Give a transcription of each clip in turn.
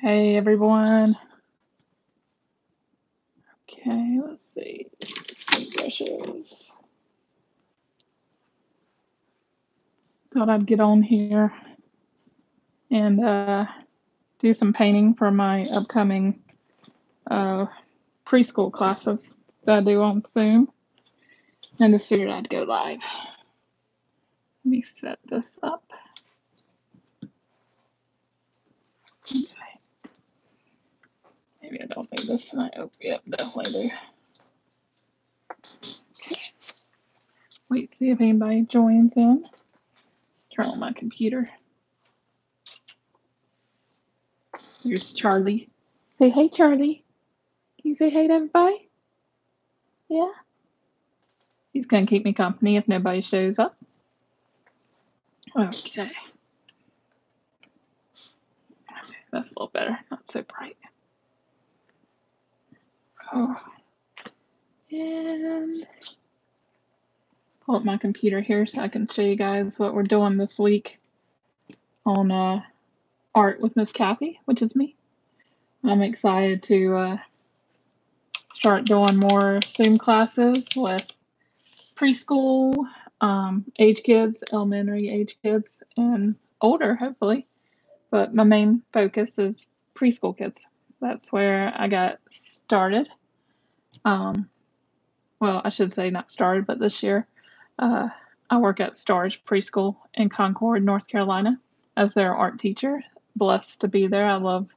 Hey everyone. Okay, let's see. Brushes. Thought I'd get on here and uh, do some painting for my upcoming uh, preschool classes that I do on Zoom. And just figured I'd go live. Let me set this up. Okay. Maybe I don't need this tonight. Oh, yep, definitely do. Okay. Wait, see if anybody joins in. Turn on my computer. Here's Charlie. Say hey, Charlie. Can you say hey to everybody? Yeah. He's gonna keep me company if nobody shows up. Okay. That's a little better. Not so bright. Oh. And pull up my computer here so I can show you guys what we're doing this week on uh, art with Miss Kathy, which is me. I'm excited to uh, start doing more Zoom classes with preschool um, age kids, elementary age kids, and older, hopefully. But my main focus is preschool kids. That's where I got started. Um, well, I should say not started, but this year uh, I work at Stars Preschool in Concord, North Carolina, as their art teacher. Blessed to be there. I love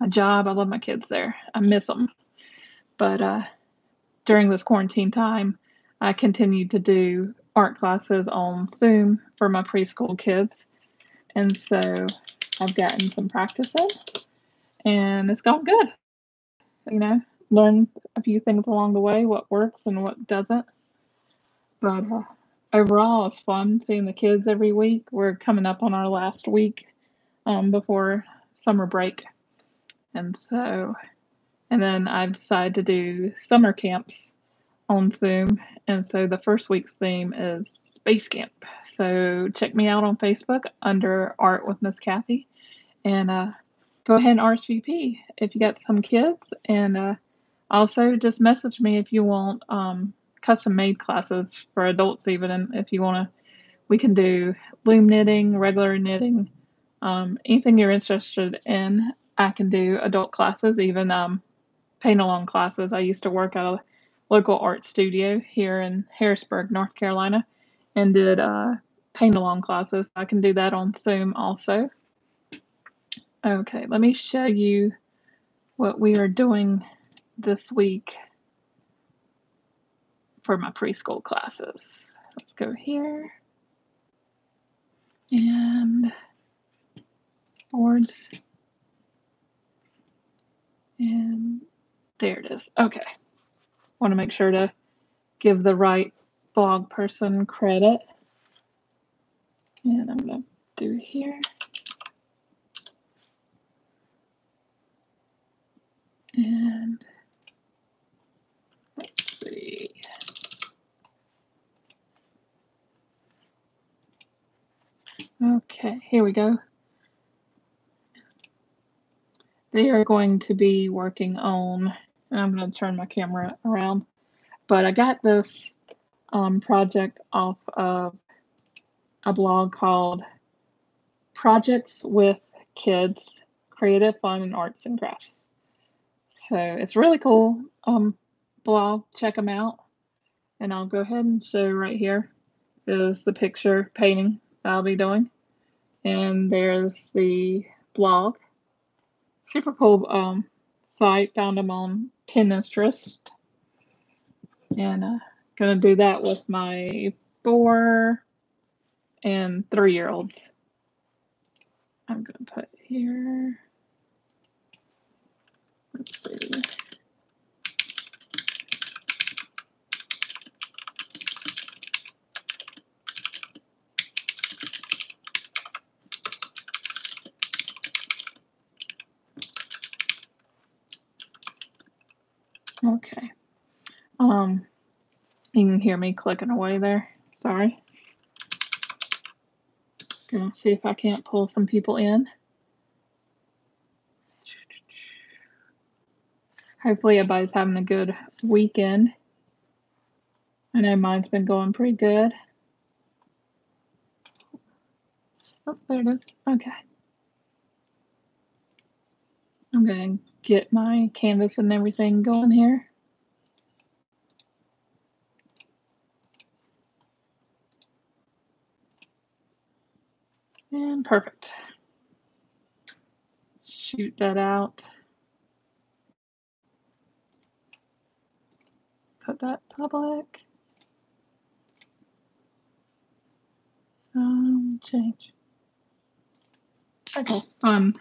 my job. I love my kids there. I miss them. But uh, during this quarantine time, I continued to do art classes on Zoom for my preschool kids. And so I've gotten some practice in, and it's gone good. You know, learn a few things along the way, what works and what doesn't. But uh, overall, it's fun seeing the kids every week. We're coming up on our last week um, before summer break. And so, and then I've decided to do summer camps on Zoom. And so the first week's theme is Space Camp. So check me out on Facebook under Art with Miss Kathy and uh, go ahead and RSVP if you got some kids. And uh, also just message me if you want um, custom made classes for adults, even and if you want to. We can do loom knitting, regular knitting, um, anything you're interested in. I can do adult classes, even um, paint along classes. I used to work at a local art studio here in Harrisburg, North Carolina, and did uh, paint along classes. I can do that on Zoom also. Okay, let me show you what we are doing this week for my preschool classes. Let's go here and boards and there it is. Okay. Want to make sure to give the right blog person credit. And I'm going to do here. And Okay, here we go. They are going to be working on, I'm going to turn my camera around, but I got this um, project off of a blog called Projects with Kids Creative Fun and Arts and Crafts. So it's really cool um, blog. Check them out. And I'll go ahead and show right here is the picture painting I'll be doing. And there's the blog. Super cool um, site. Found them on Pinterest. And uh, gonna do that with my four and three year olds. I'm gonna put here. Let's see. Okay. Um, you can hear me clicking away there. Sorry. Gonna see if I can't pull some people in. Hopefully, everybody's having a good weekend. I know mine's been going pretty good. Oh, there it is. Okay. I'm to get my canvas and everything going here. And perfect. Shoot that out. Put that public. Um, change. Okay. Um,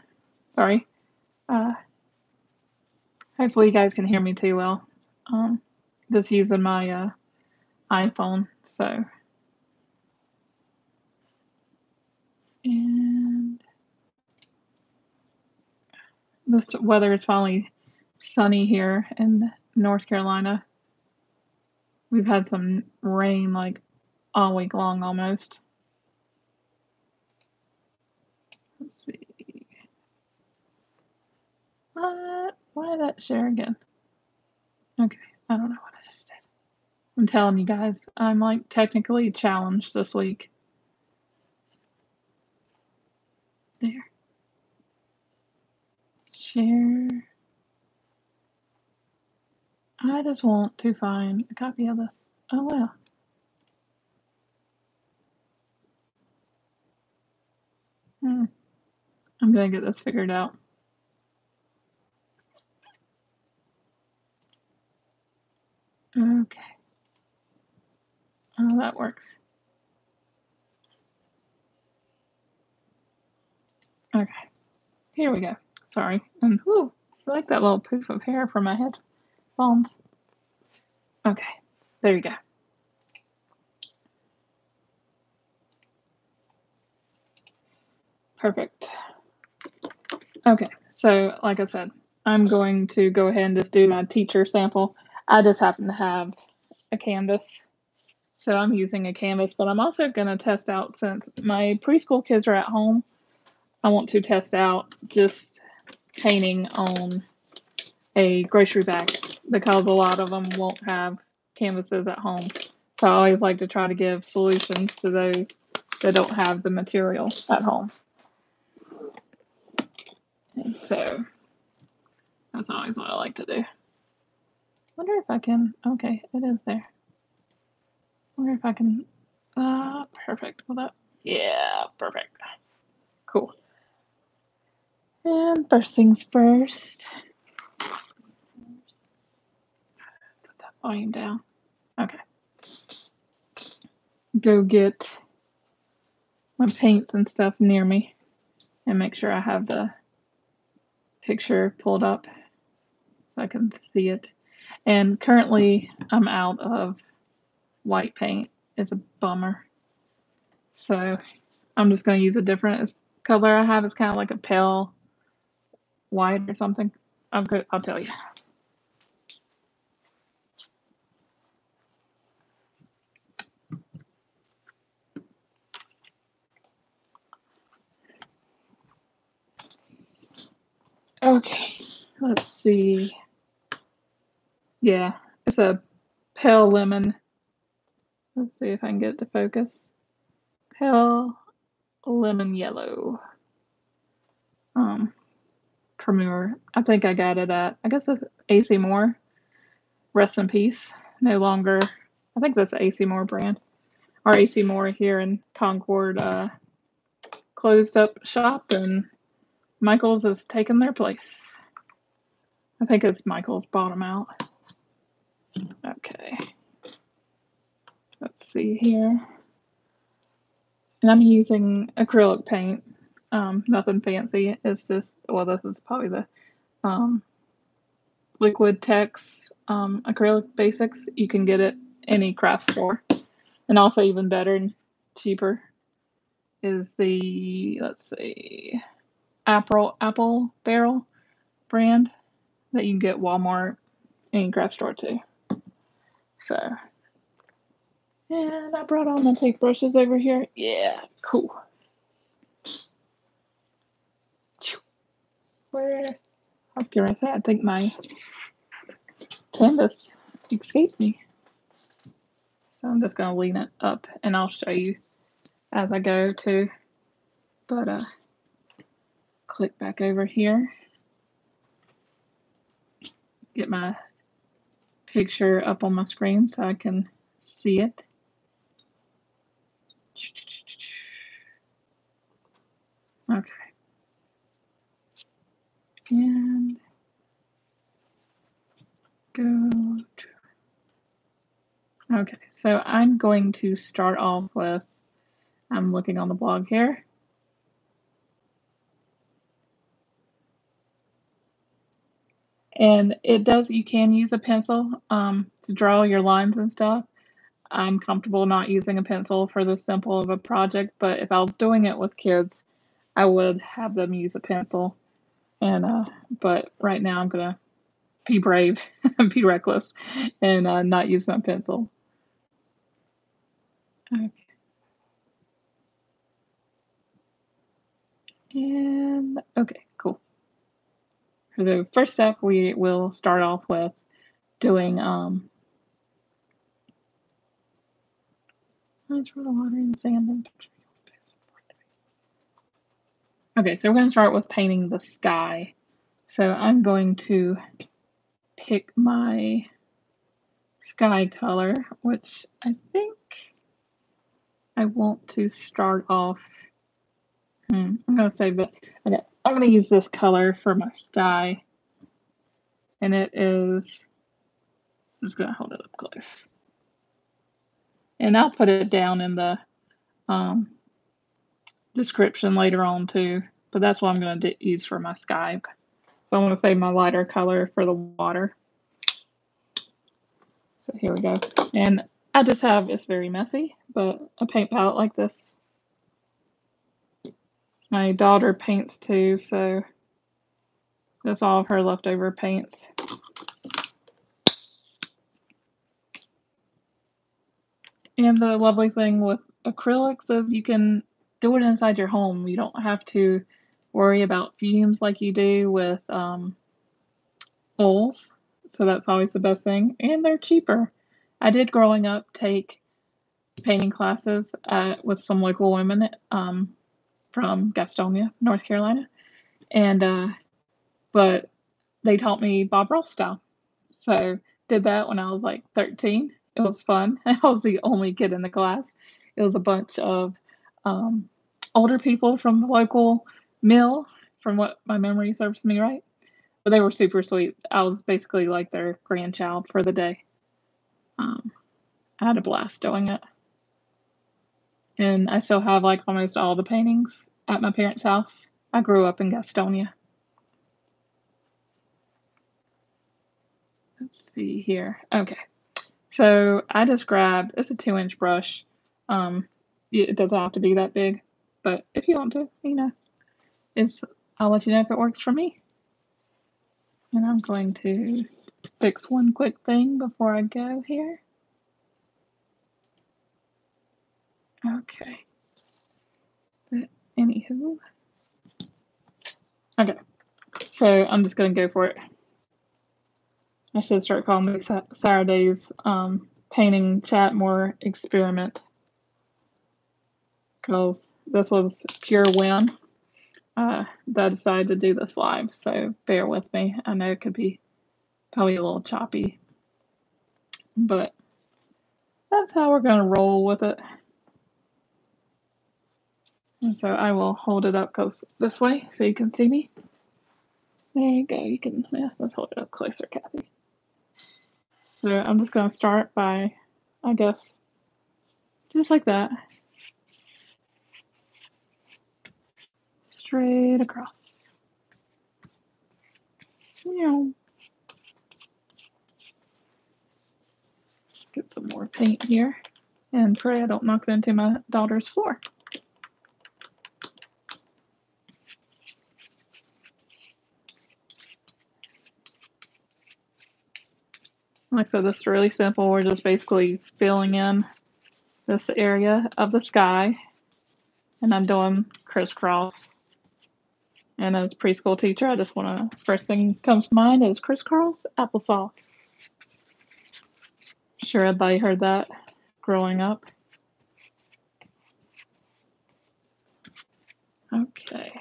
sorry. Uh, hopefully you guys can hear me too well. Um, just using my uh, iPhone, so. And the weather is finally sunny here in North Carolina. We've had some rain like all week long almost. Let's see. What? Why did that share again? Okay, I don't know what I just did. I'm telling you guys, I'm like technically challenged this week. There. Share. I just want to find a copy of this. Oh wow. Hmm. I'm gonna get this figured out. Okay. Oh, that works. Okay. Here we go. Sorry. Um, and whoo, I like that little poof of hair from my headphones. Okay. There you go. Perfect. Okay. So, like I said, I'm going to go ahead and just do my teacher sample. I just happen to have a canvas. So I'm using a canvas, but I'm also going to test out since my preschool kids are at home. I want to test out just painting on a grocery bag because a lot of them won't have canvases at home. So I always like to try to give solutions to those that don't have the material at home. And so that's always what I like to do. Wonder if I can, okay, it is there. Wonder if I can, uh, perfect. Well, that, yeah, perfect. Cool. And first things first. Put that volume down. Okay. Go get my paints and stuff near me and make sure I have the picture pulled up so I can see it. And currently I'm out of white paint. It's a bummer. So I'm just going to use a different color I have. It's kind of like a pale white or something. I'll, go, I'll tell you. Okay, let's see. Yeah, it's a pale lemon. Let's see if I can get it to focus. Pale lemon yellow. Um, Premier. I think I got it at, I guess it's AC Moore. Rest in peace. No longer, I think that's AC Moore brand. Our AC Moore here in Concord uh, closed up shop and Michael's has taken their place. I think it's Michael's bottom out. Okay. Let's see here. And I'm using acrylic paint. Um, nothing fancy. It's just, well, this is probably the um, Liquitex um, acrylic basics. You can get it any craft store. And also even better and cheaper is the, let's see, Apple Apple Barrel brand that you can get Walmart and craft store too. So, and I brought all my take brushes over here. Yeah, cool. Where I was gonna say, I think my canvas escaped me. So I'm just gonna lean it up and I'll show you as I go too. But uh, click back over here. Get my picture up on my screen so I can see it. Okay. And go to, okay, so I'm going to start off with, I'm looking on the blog here. And it does, you can use a pencil um, to draw your lines and stuff. I'm comfortable not using a pencil for this simple of a project, but if I was doing it with kids, I would have them use a pencil. And uh, but right now I'm gonna be brave, and be reckless, and uh, not use my pencil. Okay. And okay, cool. For the first step, we will start off with doing um. That's for the water and sand and Okay, so we're going to start with painting the sky. So I'm going to pick my sky color, which I think I want to start off. Hmm, I'm going to save it. Okay, I'm going to use this color for my sky. And it is, I'm just going to hold it up close. And I'll put it down in the um, description later on too, but that's what I'm going to use for my sky. So I want to save my lighter color for the water. So here we go. And I just have, it's very messy, but a paint palette like this. My daughter paints too, so that's all of her leftover paints. And the lovely thing with acrylics is you can do it inside your home. You don't have to worry about fumes like you do with um, oils. So that's always the best thing. And they're cheaper. I did growing up take painting classes with some local women um, from Gastonia, North Carolina. And, uh, but they taught me Bob Ross style. So did that when I was like 13. It was fun. I was the only kid in the class. It was a bunch of um, older people from the local mill, from what my memory serves me right. But they were super sweet. I was basically like their grandchild for the day. Um, I had a blast doing it. And I still have like almost all the paintings at my parents' house. I grew up in Gastonia. Let's see here. Okay. So I just grabbed, it's a two inch brush. Um, it doesn't have to be that big, but if you want to, you know, it's, I'll let you know if it works for me. And I'm going to fix one quick thing before I go here. Okay. But anywho. Okay. So I'm just going to go for it. I should start calling these Saturdays um, painting chat more experiment. Because this was pure whim uh, that I decided to do this live. So bear with me. I know it could be probably a little choppy. But that's how we're going to roll with it. And so I will hold it up close this way so you can see me. There you go. You can, yeah, let's hold it up closer, Kathy. So I'm just going to start by, I guess, just like that. Straight across. Yeah. Get some more paint here and pray I don't knock it into my daughter's floor. Like I said, this is really simple. We're just basically filling in this area of the sky. And I'm doing crisscross. And as a preschool teacher, I just want to, first thing comes to mind is crisscross applesauce. Sure, everybody heard that growing up. Okay.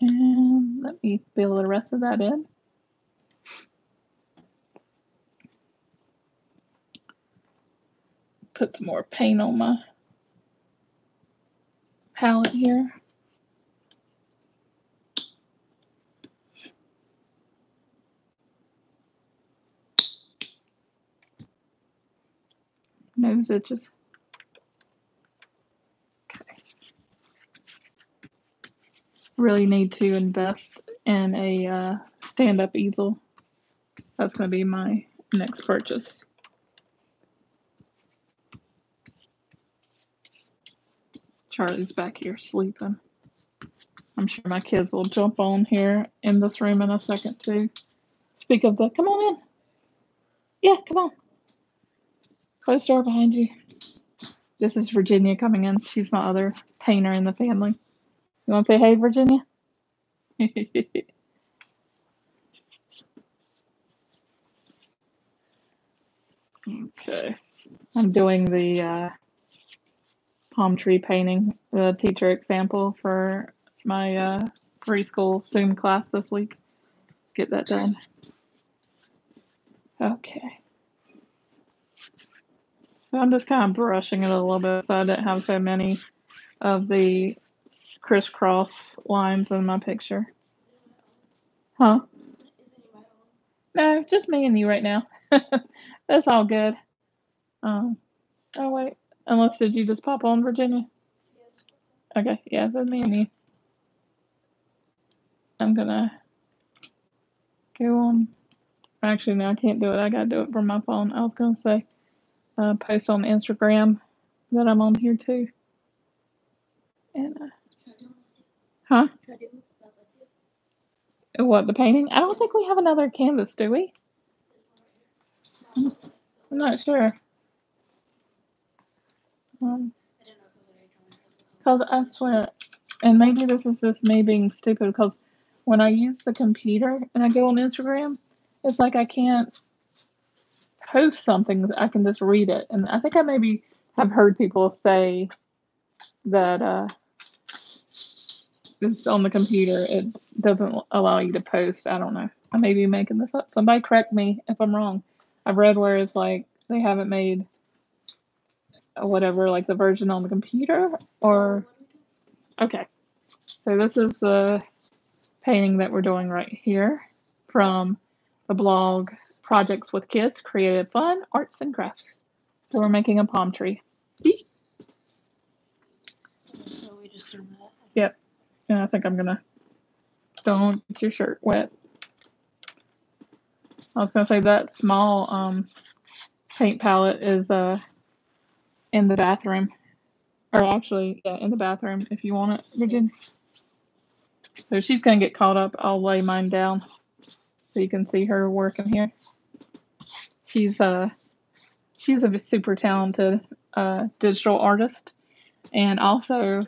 And let me fill the rest of that in. Put some more paint on my palette here. Nose itches. Okay. Really need to invest in a uh, stand-up easel. That's going to be my next purchase. Charlie's back here sleeping. I'm sure my kids will jump on here in this room in a second too. Speak of the, come on in. Yeah, come on. Close door behind you. This is Virginia coming in. She's my other painter in the family. You want to say hey, Virginia? okay. I'm doing the uh, palm tree painting, the teacher example for my uh, preschool Zoom class this week. Get that done. Okay. So I'm just kind of brushing it a little bit so I didn't have so many of the crisscross lines in my picture. Huh? No, just me and you right now. That's all good. Um, oh wait, unless did you just pop on Virginia? Okay, yeah, that's me and you. I'm gonna go on. Actually, no, I can't do it. I gotta do it from my phone. I was gonna say, uh, post on Instagram that I'm on here too. And uh, huh? What the painting? I don't think we have another canvas, do we? I'm not sure. Um, cause I swear, and maybe this is just me being stupid. Because when I use the computer and I go on Instagram, it's like I can't post something. I can just read it, and I think I maybe have heard people say that uh, it's on the computer. It doesn't allow you to post. I don't know. I may be making this up. Somebody correct me if I'm wrong. I've read where it's like they haven't made whatever, like the version on the computer, or okay. So this is the painting that we're doing right here from the blog Projects with Kids, Creative Fun, Arts and Crafts. So we're making a palm tree. See? So we just that. Yep. And I think I'm gonna don't get your shirt wet. I was gonna say that small um paint palette is uh in the bathroom. Or actually, yeah, in the bathroom if you want it, Virginia. So she's gonna get caught up. I'll lay mine down so you can see her working here. She's uh she's a super talented uh digital artist and also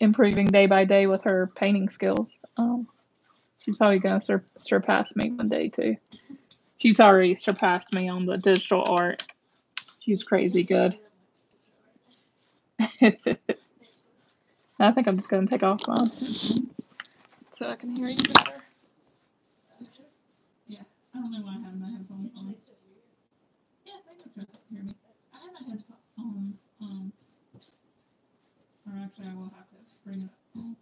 improving day by day with her painting skills. Um, she's probably going to sur- surpass me one day too. She's already surpassed me on the digital art. She's crazy good. I think I'm just going to take off mine so I can hear you better. Yeah, I don't know why I have my headphones on. Yeah, they can still hear me. I have my headphones um, or actually, I will have to bring it up.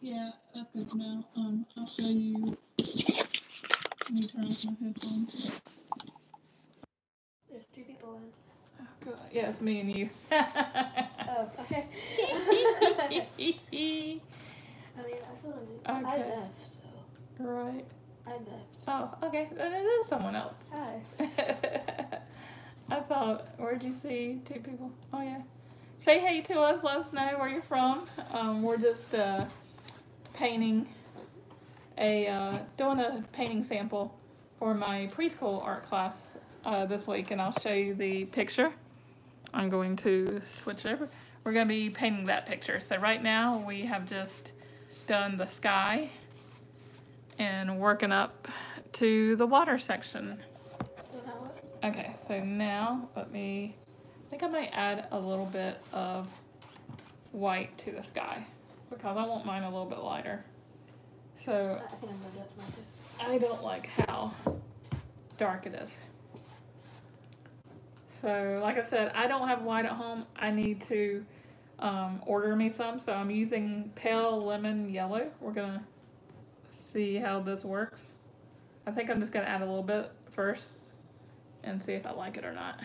Yeah, that's good to know. Um, I'll show you. Let me turn off my headphones. There's two people in. Yeah, it's me and you. Oh, okay. I mean, I still don't I left, so right. I left. Oh, okay. Then it is someone else. Hi. I thought, where'd you see two people? Oh, yeah. Say hey to us. Let us know where you're from. Um, we're just uh, painting a, uh, doing a painting sample for my preschool art class uh, this week, and I'll show you the picture. I'm going to switch over. we're gonna be painting that picture. So right now we have just done the sky and working up to the water section. So now what? Okay, so now let me, I think I might add a little bit of white to the sky because I want mine a little bit lighter. So I think I'm gonna do that tonight too. I don't like how dark it is. So, like I said, I don't have white at home. I need to um, order me some. So I'm using pale lemon yellow. We're gonna see how this works. I think I'm just gonna add a little bit first and see if I like it or not.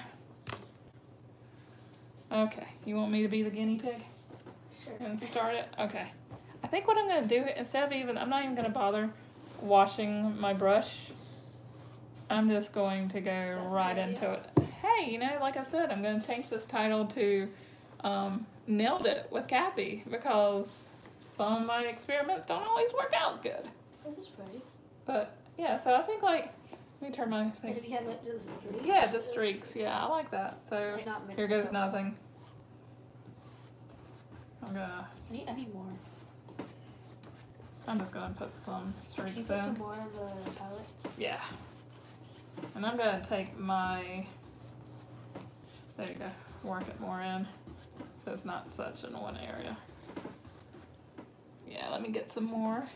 Okay, you want me to be the guinea pig? Sure. and start it? Okay. I think what I'm gonna do, instead of even, I'm not even gonna bother washing my brush. I'm just going to go That's right into it. Hey, you know, like I said, I'm gonna change this title to um, Nailed It with Kathy because some of my experiments don't always work out good. This is pretty. But yeah, so I think like, let me turn my thing. if you have like just streaks. Yeah, the streaks. Yeah, I like that. So here goes up. nothing. I'm gonna, I need, I need more. I'm just gonna put some streaks put in. some more of the palette? Yeah. And I'm gonna take my, there you go, work it more in, so it's not such in one area. Yeah, let me get some more.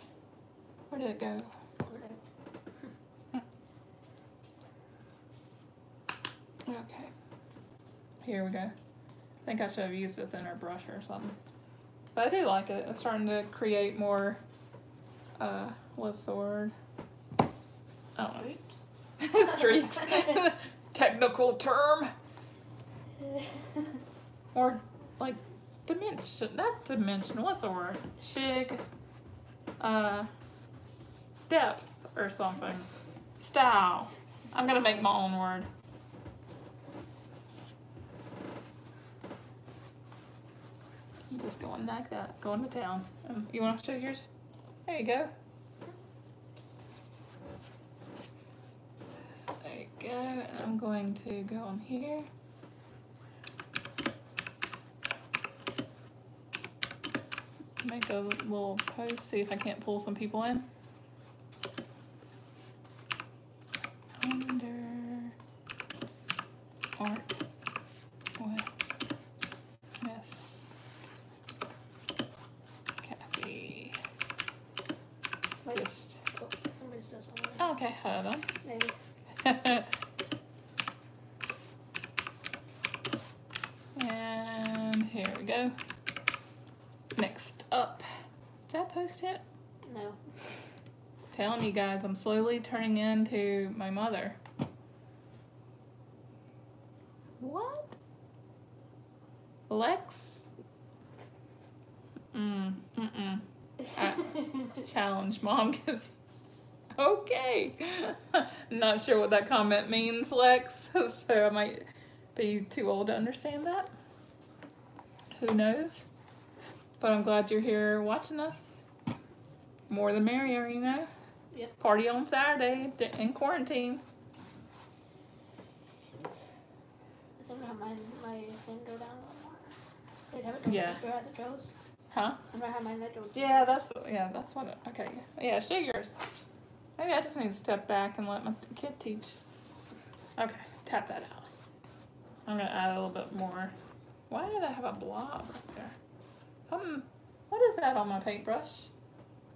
Where did it go? Okay. Here we go. I think I should have used a thinner brush or something. But I do like it. It's starting to create more, uh, what's the word? I. Streaks? streaks. Technical term. Or like dimension, not dimension, what's the word? Big, uh, depth or something. Style. I'm gonna make my own word. I'm just going like that, going to town. Um, you wanna show yours? There you go. There you go, I'm going to go on here. Make a little post, see if I can't pull some people in. Under art with Miss Kathy. Somebody, Just, oh, somebody says something. okay, hold on. Maybe. and here we go. Next up. Did I post it? No. Telling you guys, I'm slowly turning into my mother. What? Lex? Mm, mm-mm. Challenge mom gives. Okay. Not sure what that comment means, Lex, so I might be too old to understand that. Who knows? But I'm glad you're here watching us. More the merrier, you know? Party on Saturday in quarantine. I think I have my, my thing go down a little more. Wait, have it Yeah. as it goes? Huh? I'm gonna have my Yeah, that's yeah, that's what. It, okay, yeah, show yours. Maybe I just need to step back and let my kid teach. Okay, tap that out. I'm gonna add a little bit more. Why did I have a blob right there? Something. What is that on my paintbrush?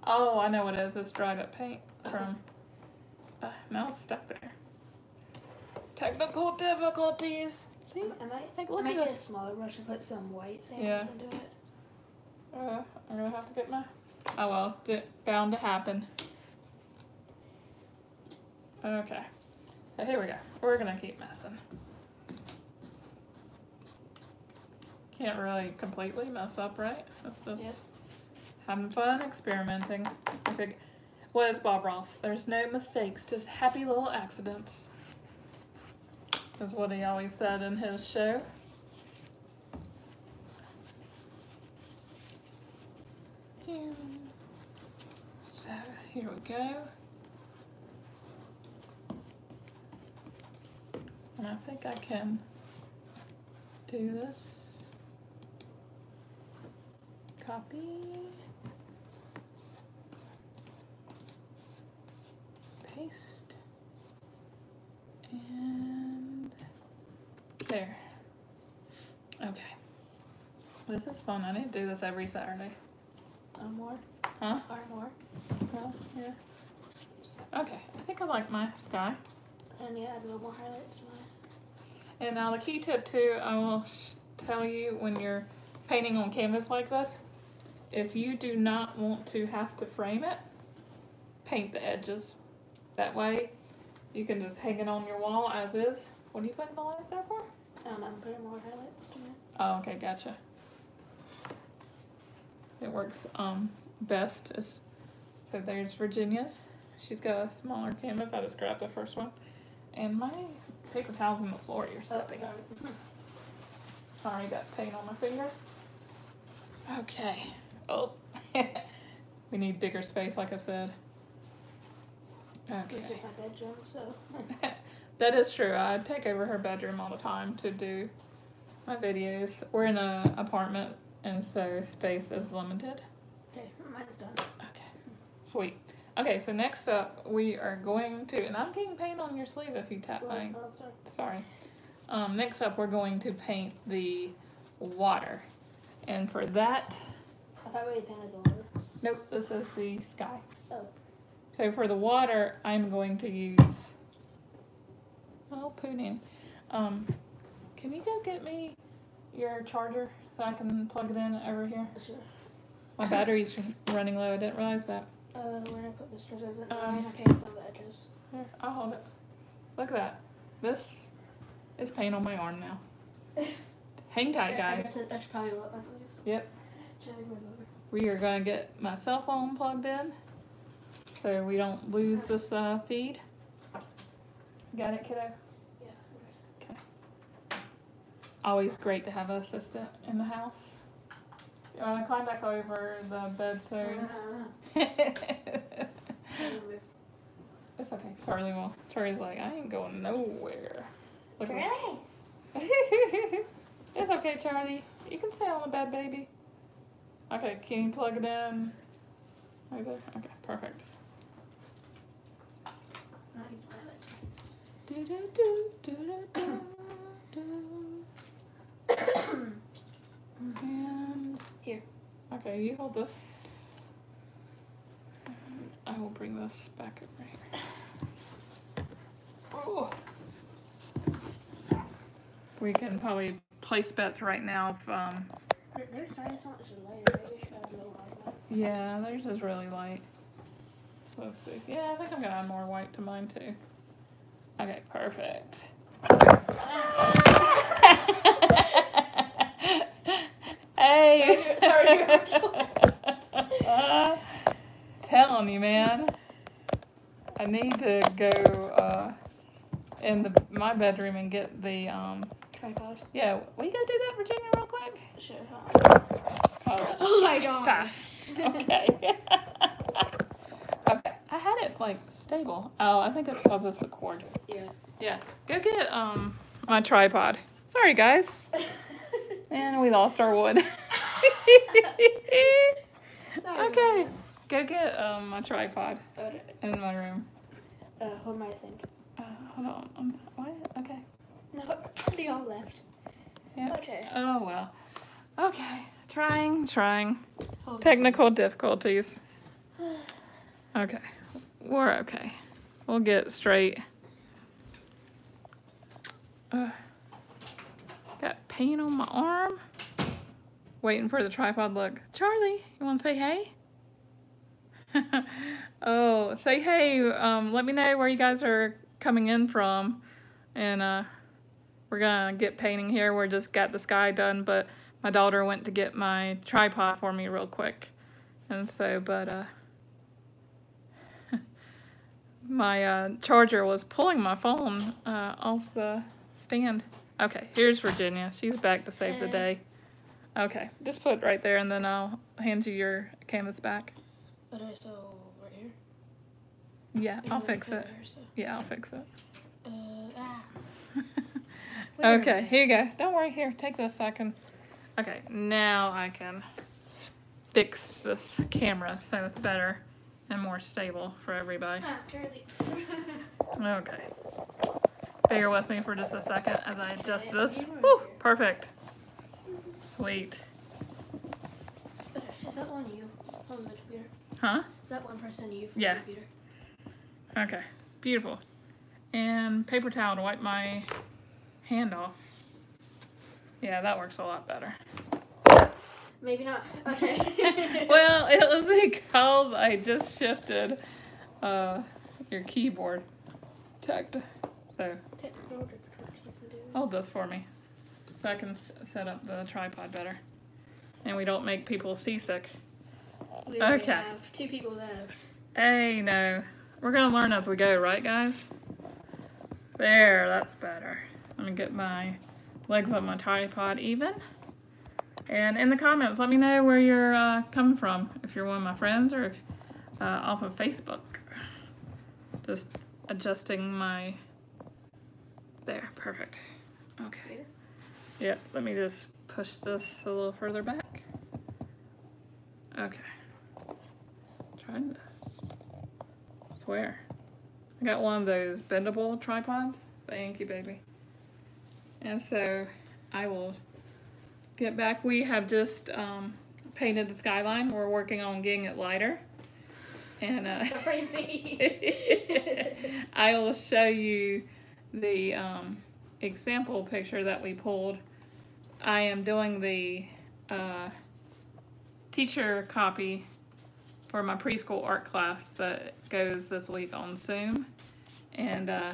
Oh, I know what it is. It's dried up paint from. Uh, now it's stuck there. Technical difficulties. See? I might, Like, I look might at get this. a smaller brush and put some white things Yeah. into it. Uh, I'm gonna have to get my. Oh well, it's bound to happen. Okay. So here we go. We're gonna keep messing. Can't really completely mess up, right? That's just Yep. Having fun, experimenting. I think, what is Bob Ross? There's no mistakes, just happy little accidents. Is what he always said in his show. So here we go. And I think I can do this. Copy. Paste. And there. Okay. This is fun. I need to do this every Saturday. Or more. Huh? Or more. Well, yeah. Okay. I think I like my sky. And yeah, add a little more highlights to mine. And now the key tip too, I will sh- tell you when you're painting on canvas like this, if you do not want to have to frame it, paint the edges. That way, you can just hang it on your wall as is. What are you putting the lines there for? Um, I'm putting more highlights to mine. Oh, okay, gotcha. It works um best as so there's Virginia's. She's got a smaller canvas. I just grabbed the first one. And my paper towel's on the floor you're stepping on. sorry. Sorry, got paint on my finger. Okay. Oh. we need bigger space, like I said. It's just my bedroom, so. that is true. I take over her bedroom all the time to do my videos. We're in a apartment, and so space is limited. okay, mine's done. Okay. Sweet. Okay, so next up, we are going to, and I'm getting paint on your sleeve if you tap my Oh, sorry. sorry. Um, next up, we're going to paint the water. And for that, I thought we painted the water. nope, this is the sky. Oh. So for the water, I'm going to use, oh, Poonin. Um, can you go get me your charger so I can plug it in over here? Sure. My battery's running low, I didn't realize that. Uh, where did I put this? Because Um, um, paint on the edges. Here, I'll hold it. Look at that. This is paint on my arm now. Hang tight, I guys. I, I should probably let my sleeves. Yep. Should I move over? We are gonna get my cell phone plugged in, so we don't lose this, uh, feed. Got it, kiddo? Yeah. Always great to have an assistant in the house. You wanna climb back over the bed so? Uh, It's okay, Charlie will, Charlie's like, I ain't going nowhere. Look Really? It's okay, Charlie. You can stay on the bed, baby. Okay, can you plug it in? Right there? Okay, perfect. Do do do. And Here. Okay, you hold this. I will bring this back over here. Ooh. We can probably place bets right now if um not just lighter. Maybe should a little light. yeah, theirs is really light. So let's see. Yeah, I think I'm gonna add more white to mine too. Okay, perfect. hey. Sorry, sorry, Telling you, man. I need to go uh, in the my bedroom and get the um. Tripod. Yeah, will you go do that, Virginia, real quick? Sure. Oh, Oh my gosh. gosh. Okay. Had it like stable. Oh, I think it's because it's the cord. Yeah. Yeah. Go get um my tripod. Sorry guys. And we lost our wood. Sorry, okay. Mom. Go get um my tripod in my room. uh, hold my thing. Uh, hold on. Um, what? Okay. No, they all left. Yeah. Okay. Oh well. Okay. Trying, trying. Hold Technical difficulties. Okay. We're okay. We'll get straight. Uh, got paint on my arm. Waiting for the tripod look. Charlie, you want to say hey? oh, say hey. Um, let me know where you guys are coming in from. And uh, we're going to get painting here. We're just got the sky done, but my daughter went to get my tripod for me real quick. And so, but uh, my uh, charger was pulling my phone uh, off the stand. Okay, here's Virginia. She's back to save the day. Okay, just put it right there, and then I'll hand you your canvas back. Okay, so right here. Yeah, I'll fix it. Yeah, I'll fix it. Uh, ah. Okay, here you go. Don't worry. Here, take this so I can. Okay, now I can fix this camera so it's better and more stable for everybody. Ah, Okay. Bear with me for just a second as I adjust this. Woo, perfect. Sweet. Is that one you from the computer? Huh? Is that one person you from Yeah. the computer? Okay. Beautiful. And paper towel to wipe my hand off. Yeah, that works a lot better. Maybe not. Okay. well, it was because I just shifted uh, your keyboard tech. So Technical difficulties with it. hold this for me so I can set up the tripod better. And we don't make people seasick. We okay. have two people left. Hey, no. We're going to learn as we go, right, guys? There, that's better. Let me get my legs on my tripod even. And in the comments, let me know where you're uh, coming from. If you're one of my friends or if uh, off of Facebook. Just adjusting my. There, perfect. Okay. Yeah, let me just push this a little further back. Okay. Trying to swear. I got one of those bendable tripods. Thank you, baby. And so I will get back. We have just um, painted the skyline. We're working on getting it lighter. And uh, I will show you the um, example picture that we pulled. I am doing the uh, teacher copy for my preschool art class that goes this week on Zoom. And uh,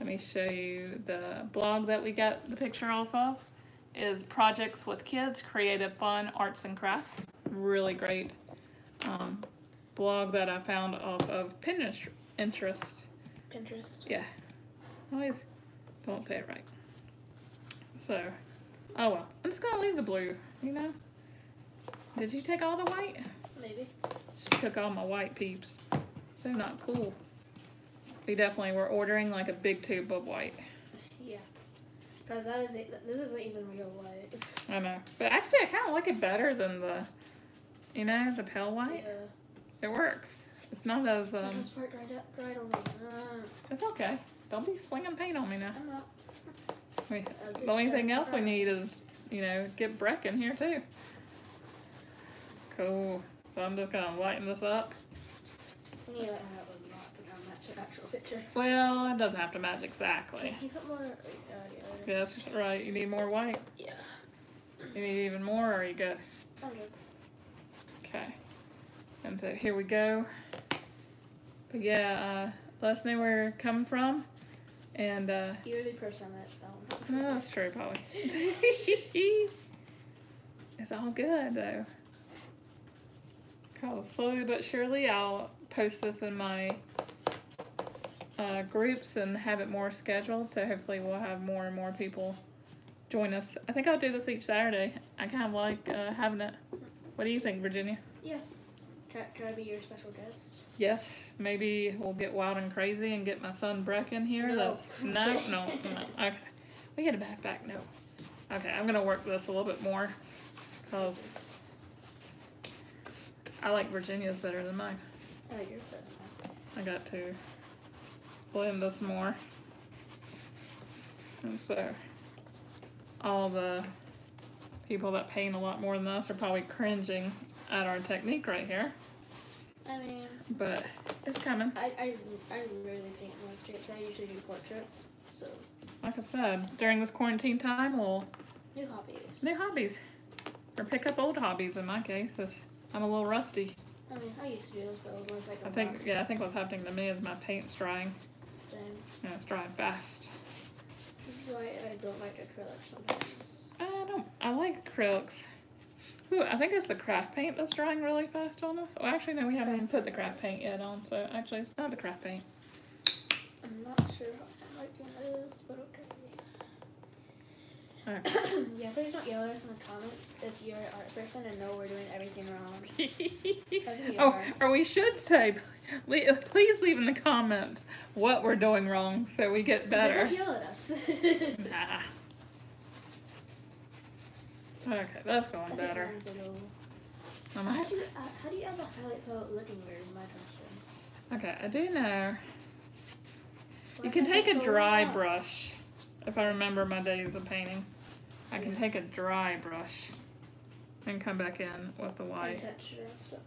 let me show you the blog that we got the picture off of is Projects with Kids, Creative Fun, Arts and Crafts. Really great um, blog that I found off of Pinterest. Interest. Pinterest. Yeah. Always don't say it right. So, oh well. I'm just gonna leave the blue, you know? Did you take all the white? Maybe. She took all my white peeps. So not cool. We definitely were ordering like a big tube of white. Yeah. Cause that is. This isn't even real white. I know. But actually I kinda like it better than the you know, the pale white. Yeah. It works. It's not as Um, part dried up, dried on. Uh, it's okay. Don't be flinging paint on me now. I'm not. We, the only thing else we need is, you know, get Breck in here too. Cool. So I'm just gonna lighten this up. We the actual picture. Well, it doesn't have to match exactly. Can you put more? Uh, yeah. That's right. You need more white. Yeah. You need even more, or are you good? I'm good. Okay. And so here we go. But yeah, uh, let us know where you're coming from. And uh, You're the person that's um. no, that's true, probably. it's all good though. Cause slowly but surely I'll post this in my uh, groups and have it more scheduled. So hopefully we'll have more and more people join us. I think I'll do this each Saturday. I kind of like uh, having it. What do you think, Virginia? Try, try to be your special guest. Yes, maybe we'll get wild and crazy and get my son Breck in here. No. That's no, no, no. Okay, we get a backpack. No. Okay, I'm gonna work this a little bit more, cause I like Virginia's better than mine. Oh, you're good. I got to blend this more, and so all the people that paint a lot more than us are probably cringing at our technique right here, I mean, but it's coming. I, I, I rarely paint landscapes. I usually do portraits. So, Like I said, during this quarantine time, we'll new hobbies. new hobbies, or pick up old hobbies. In my case, I'm a little rusty. I mean, I used to do this, but it was like I think yeah, I think what's happening to me is my paint's drying. Same. It's drying fast. This is why I don't like acrylic sometimes. Uh, I don't. I like acrylics. Ooh, I think it's the craft paint that's drying really fast on us. Oh, actually, no, we haven't even put the craft paint yet on. So actually, it's not the craft paint. I'm not sure how light it is, but okay. Okay. yeah, please don't yell at us in the comments if you're an art person and know we're doing everything wrong. we oh, are. or we should say, please leave in the comments what we're doing wrong so we get better. Don't yell at us. Nah. Okay, that's going think better. mine's a little I How do you uh, how do you add the highlights without looking weird? is My question. Okay, I do know. Why You can take a so dry brush. If I remember my days of painting, I can take a dry brush and come back in with the white. texture and stuff.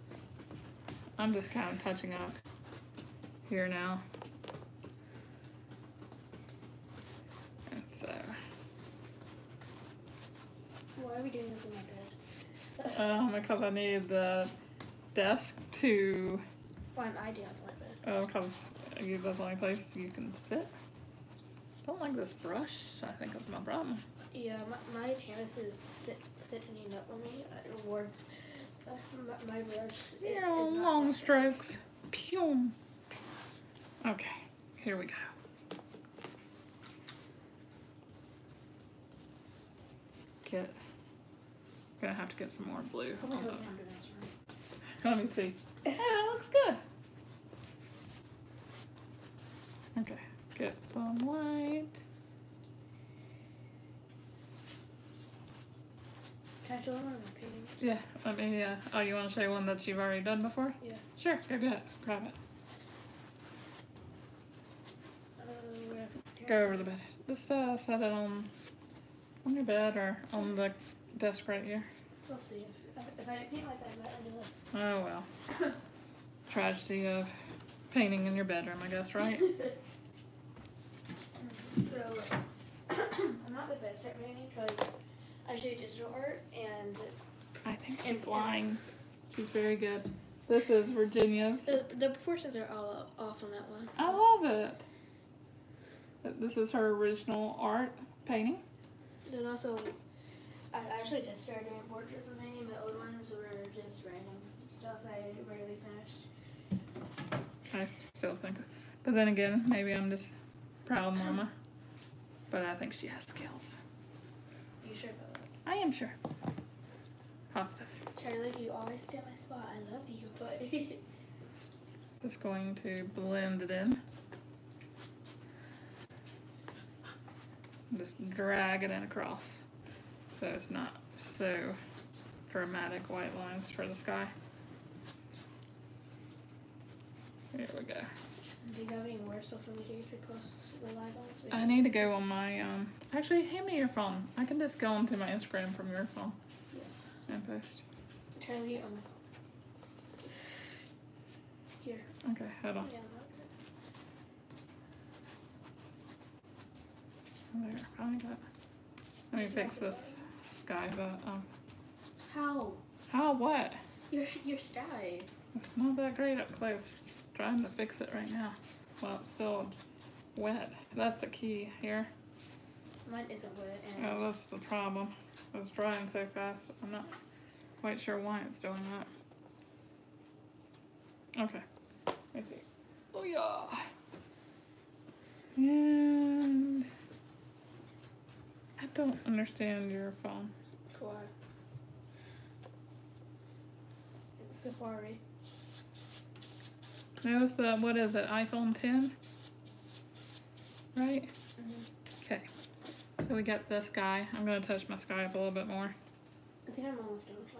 I'm just kind of touching up here now. And so, Why are we doing this in my bed? um, because I need the desk to, Why am I doing this in my bed? oh, because that's the only place you can sit. Don't like this brush. I think that's my problem. Yeah, my, my canvas is sit, sitting up on me uh, towards uh, my, my brush. Yeah, You is know, not long strokes. Pew. Okay, here we go. Get. Gonna have to get some more blue. Someone on told the- me I'm doing this wrong. Let me see. Yeah, that looks good. Okay, get some white. Can I show one of my paintings? Yeah, let me. Uh, oh, you want to show one that you've already done before? Yeah. Sure, go get it. Grab it. Uh, Go over the bed. Just uh, set it on on your bed or on the desk right here. We'll see. If, if I paint like that, I might undo this. Oh well. Tragedy of painting in your bedroom, I guess, right? so, I'm not the best at painting because I do digital art and I think And- she's lying. She's very good. This is Virginia's. the, the proportions are all off on that one. I love it. This is her original art painting. There's also, I actually just started doing portraits and painting. The old ones were just random stuff that I rarely finished. I still think. But then again, maybe I'm just proud mama. But I think she has skills. You sure? I am sure. Positive. Charlie, you always steal my spot. I love you, but Just going to blend it in. Just drag it in across. So it's not so dramatic white lines for the sky. There we go. Do you have any more stuff for me to to post the live on? I need to go on my um actually hand me your phone. I can just go onto my Instagram from your phone. Yeah. And post. Try to get on my phone. Here. Okay, hold on. Yeah. There, I got let me fix this guy, but um How? how what? Your your sky. It's not that great up close. Trying to fix it right now. Well, it's still wet. That's the key here. Mine isn't wet, and Oh, that's the problem. It's drying so fast. I'm not quite sure why it's doing that. Okay. Let me see. Oh yeah. And I don't understand your phone. why? It's Safari. No, it's the what is it? iPhone 10, right? Mhm. Okay. So we got this guy. I'm gonna touch my sky up a little bit more. I think I'm almost done with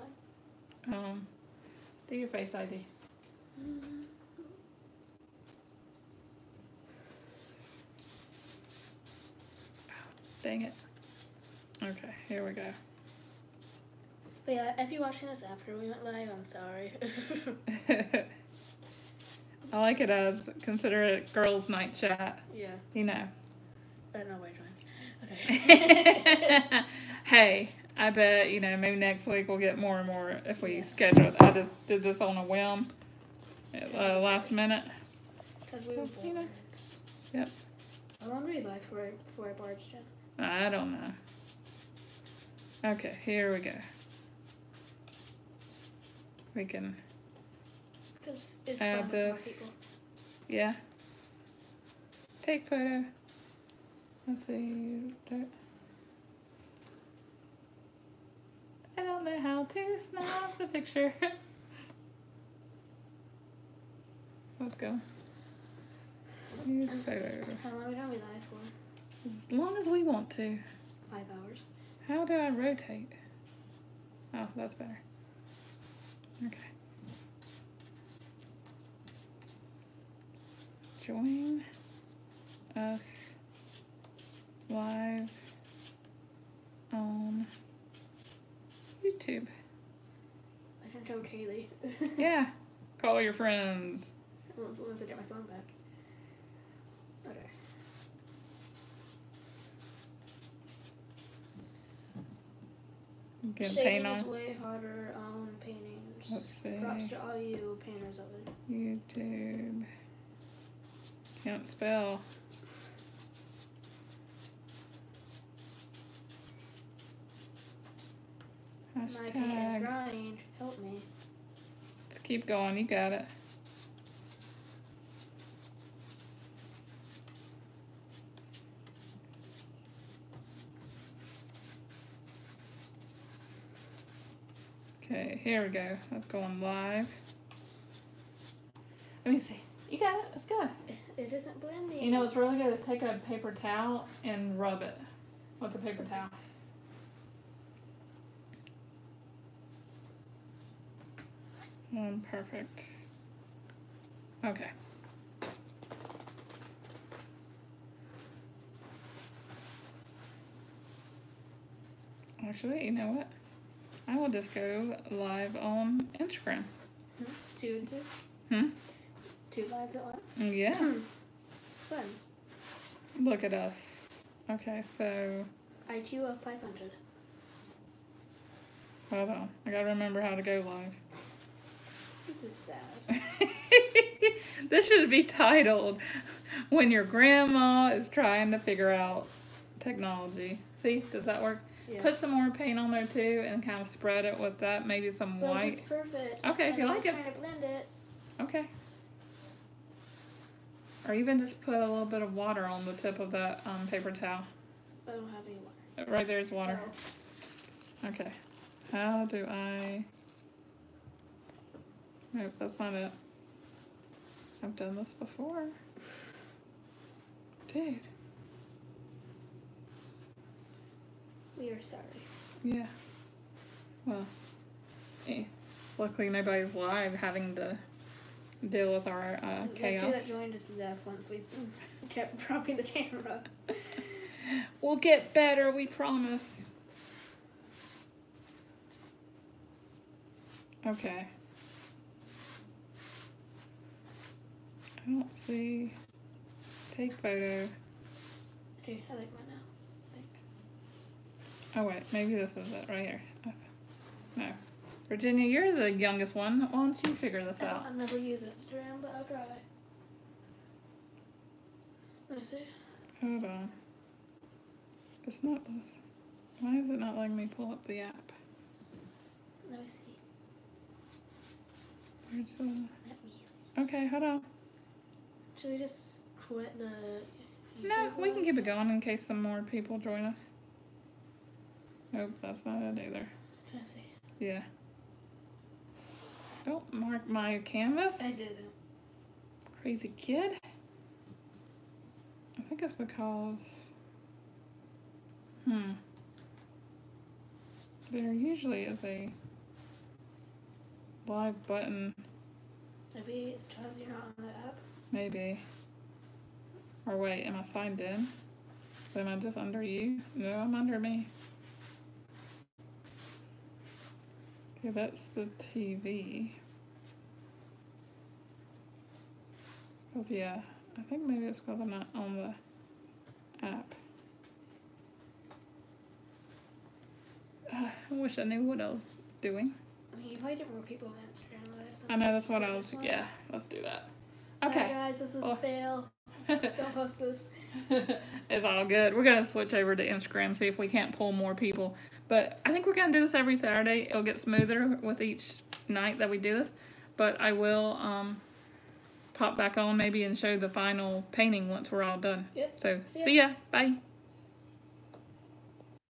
mine. Um, do your face ID. Dang it. Okay, here we go. But yeah, if you're watching this after we went live, I'm sorry. I like it as consider it girls' night chat. yeah, You know. I don't know. Okay. hey, I bet you know maybe next week we'll get more and more if we schedule it. I just did this on a whim, at uh, last minute. Because we were You know. bored. Yep. How long were you live for before I barged in? I don't know. Okay, here we go. We can, Because it's Add fun with more people. yeah. Take photo. Let's see. I don't know how to snap the picture. Let's go. Here's a photo. How long are we live for? As long as we want to. Five hours. How do I rotate? Oh, that's better. Okay. Join us live on YouTube. I can tell Kaylee. Yeah. Call your friends. Once I get my phone back. Okay. Get paint Shading is way harder on paintings. Let's see. Props to all you painters of it. YouTube. Can't spell. My Hashtag. Help me. Let's keep going. You got it. Okay, here we go. That's going live. Let me see. You got it. That's good. It isn't blending. You know what's really good is take a paper towel and rub it with a paper towel. Um, perfect. Okay. Actually, you know what? I will just go live on Instagram. two and two. Hmm? Two lives at once. Oh, yeah. Hmm. Fun. Look at us. Okay, so IQ of 500. hold on. I gotta remember how to go live. This is sad. this should be titled When Your Grandma is Trying to Figure Out Technology. See, does that work? Yeah. Put some more paint on there too and kind of spread it with that, maybe some well, white. perfect. Okay, if you like it. trying to blend it. Okay. Or even just put a little bit of water on the tip of that um, paper towel. I don't have any water. Right there's water. Oh. Okay. How do I. Nope, that's not it. I've done this before. Dude. We are sorry. Yeah. Well, eh. Luckily, nobody's live having to deal with our uh, The two chaos. that joined us left once we kept dropping the camera. We'll get better, we promise. Okay. I don't see. Take photo. Okay, I like mine now. I think. Oh wait, maybe this is it right here. No. Virginia, you're the youngest one. Why don't you figure this I out? I've never used Instagram, but I'll try. Let me see. Hold on. It's not this. Why is it not letting me pull up the app? Let me see. Where's the... Let me see. Okay, hold on. Should we just quit the? No, we can keep it going in case some more people join us. Nope, that's not it either. Trying to see. Yeah. Don't mark my canvas. I didn't. Crazy kid. I think it's because. Hmm. There usually is a live button, Maybe it's because you're not on the app. maybe. Or wait, am I signed in? Am I just under you? No, I'm under me. Okay, that's the TV. Cause yeah, I think maybe it's because I'm not on the app. Uh, I wish I knew what I was doing. I mean, you probably more people on Instagram. I know that's what I was. Yeah, let's do that. Okay. guys, this is Oh. a fail. Don't post this. it's all good. We're gonna switch over to Instagram, see if we can't pull more people. But I think we're gonna do this every Saturday. It'll get smoother with each night that we do this. But I will um pop back on maybe and show the final painting once we're all done. Yep. So See ya. see ya. Bye.